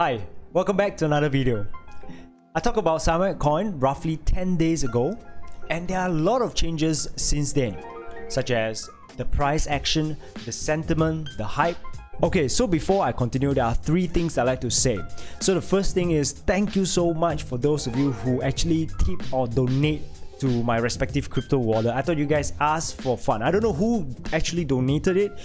Hi, welcome back to another video. I talked about Samoyed Coin roughly 10 days ago and there are a lot of changes since then such as the price action, the sentiment, the hype. Okay, so before I continue, there are three things I like to say. So the first thing is thank you so much for those of you who actually tip or donate to my respective crypto wallet. I thought you guys asked for fun. I don't know who actually donated it,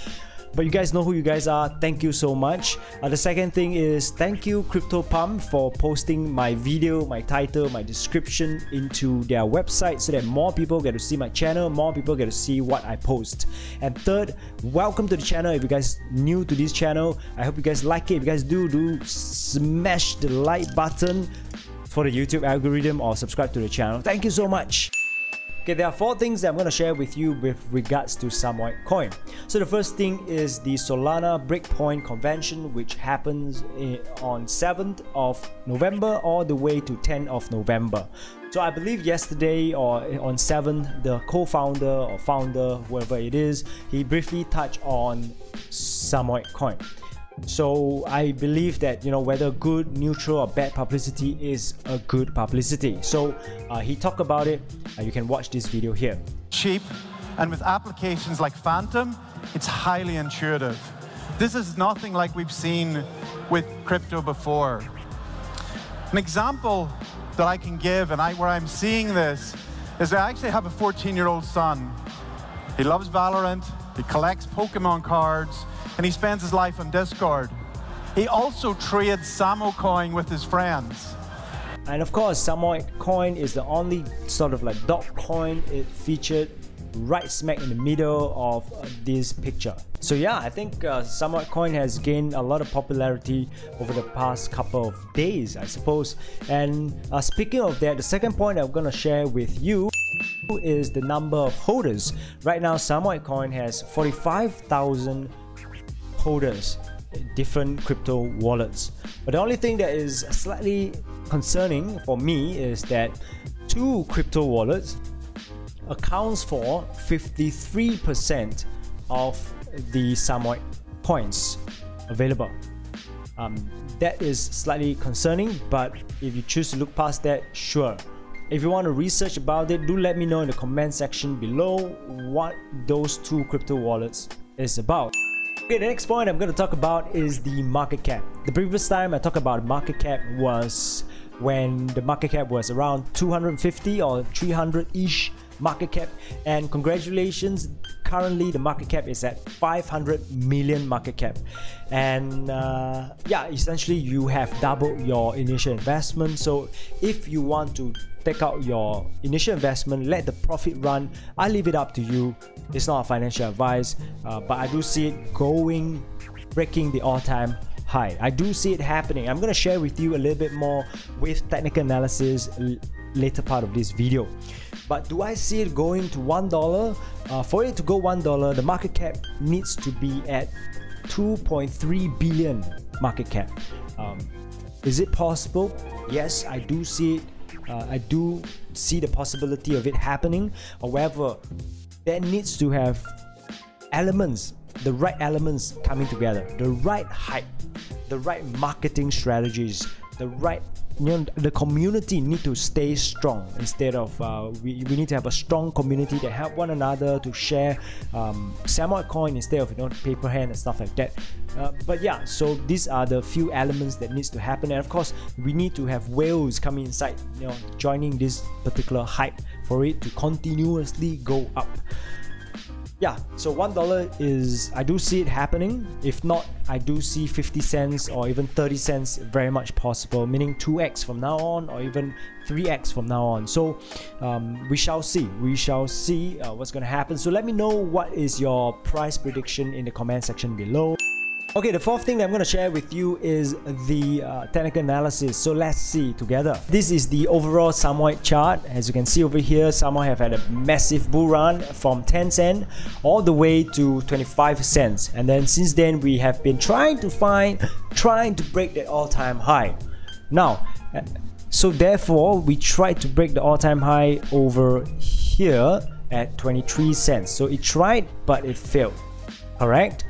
but you guys know who you guys are. Thank you so much. Uh, the second thing is thank you Crypto Pump for posting my video, my title, my description into their website so that more people get to see my channel, more people get to see what I post. And third, welcome to the channel. If you guys new to this channel, I hope you guys like it. If you guys do, do smash the like button for the YouTube algorithm or subscribe to the channel. Thank you so much. Okay, there are four things that I'm going to share with you with regards to Samoyed Coin. So the first thing is the Solana Breakpoint Convention, which happens eh, on 7th of November all the way to 10th of November. So I believe yesterday or eh, on 7th, the co-founder or founder, whoever it is, he briefly touched on Samoyed Coin. So I believe that you know whether good, neutral, or bad publicity is a good publicity. So uh, he talked about it. Uh, you can watch this video here. Cheap, and with applications like Phantom, it's highly intuitive. This is nothing like we've seen with crypto before. An example that I can give, and I, where I'm seeing this, is I actually have a 14-year-old son. He loves Valorant. He collects Pokemon cards and he spends his life on Discord. He also trades Samo coin with his friends. And of course, Samoyed coin is the only sort of like dog coin it featured right smack in the middle of this picture. So yeah, I think uh, coin has gained a lot of popularity over the past couple of days, I suppose. And uh, speaking of that, the second point I'm gonna share with you is the number of holders. Right now, Samoyed coin has 45,000 holders different crypto wallets. But the only thing that is slightly concerning for me is that two crypto wallets accounts for 53% of the Samoyed coins available. Um, that is slightly concerning, but if you choose to look past that, sure. If you want to research about it, do let me know in the comment section below what those two crypto wallets is about. Okay, the next point I'm going to talk about is the market cap. The previous time I talked about market cap was when the market cap was around 250 or 300-ish market cap and congratulations currently the market cap is at 500 million market cap. And uh, yeah essentially you have doubled your initial investment. So if you want to take out your initial investment let the profit run i leave it up to you. It's not financial advice uh, but i do see it going breaking the all-time high. I do see it happening. I'm going to share with you a little bit more with technical analysis later part of this video. But do i see it going to one dollar? Uh, for it to go one dollar the market cap needs to be at 2.3 billion market cap. Um, is it possible? Yes i do see it. Uh, I do see the possibility of it happening. However, that needs to have elements, the right elements coming together, the right hype, the right marketing strategies, the right you know, the community need to stay strong instead of uh, we, we need to have a strong community that help one another to share um, Samoyed coin instead of you know paper hand and stuff like that. Uh, but yeah so these are the few elements that needs to happen. And of course we need to have whales coming inside you know joining this particular hype for it to continuously go up yeah so one dollar is i do see it happening. If not i do see 50 cents or even 30 cents very much possible meaning 2x from now on or even 3x from now on. So um, we shall see. We shall see uh, what's going to happen. So let me know what is your price prediction in the comment section below Okay, the fourth thing that I'm going to share with you is the uh, technical analysis. So let's see together. This is the overall Samoyed chart. As you can see over here, Samoyed have had a massive bull run from 10 cent all the way to 25 cents. And then since then, we have been trying to find, trying to break that all-time high. Now, uh, so therefore, we tried to break the all-time high over here at 23 cents. So it tried, but it failed. Correct?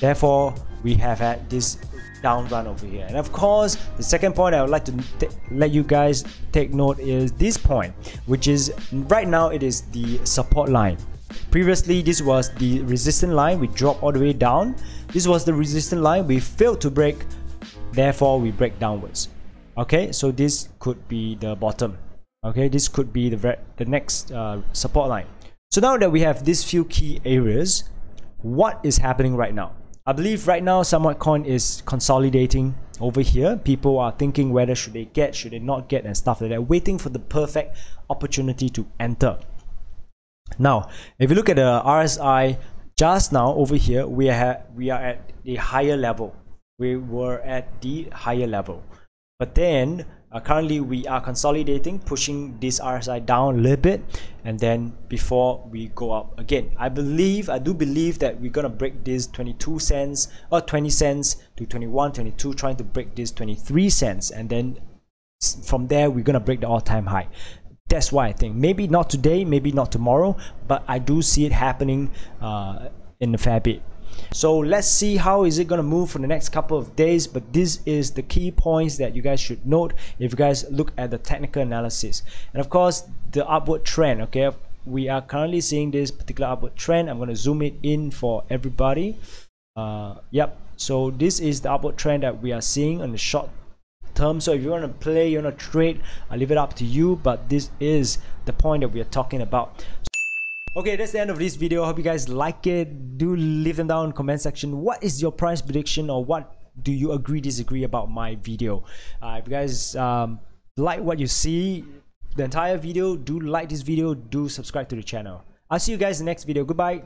Therefore, we have had this down run over here. And of course the second point i would like to let you guys take note is this point which is right now it is the support line. Previously this was the resistance line. We dropped all the way down. This was the resistance line. We failed to break. Therefore we break downwards. Okay so this could be the bottom. Okay this could be the the next uh, support line. So now that we have these few key areas what is happening right now I believe right now Samoyed Coin is consolidating over here. People are thinking whether should they get, should they not get and stuff like that, waiting for the perfect opportunity to enter. Now, if you look at the RSI just now over here, we are, we are at the higher level. We were at the higher level. But then uh, currently we are consolidating pushing this RSI down a little bit and then before we go up again. I believe I do believe that we're gonna break this 22 cents or 20 cents to 21 22 trying to break this 23 cents and then from there we're gonna break the all-time high. That's why I think. Maybe not today maybe not tomorrow but I do see it happening uh, in a fair bit so let's see how is it going to move for the next couple of days but this is the key points that you guys should note if you guys look at the technical analysis. And of course the upward trend okay? We are currently seeing this particular upward trend. I'm going to zoom it in for everybody. Uh, yep so this is the upward trend that we are seeing on the short term. So if you want to play you want to trade i leave it up to you but this is the point that we are talking about Okay, that's the end of this video. Hope you guys like it. Do leave them down in comment section. What is your price prediction or what do you agree, disagree about my video? Uh, if you guys um, like what you see, the entire video, do like this video, do subscribe to the channel. I'll see you guys in the next video. Goodbye.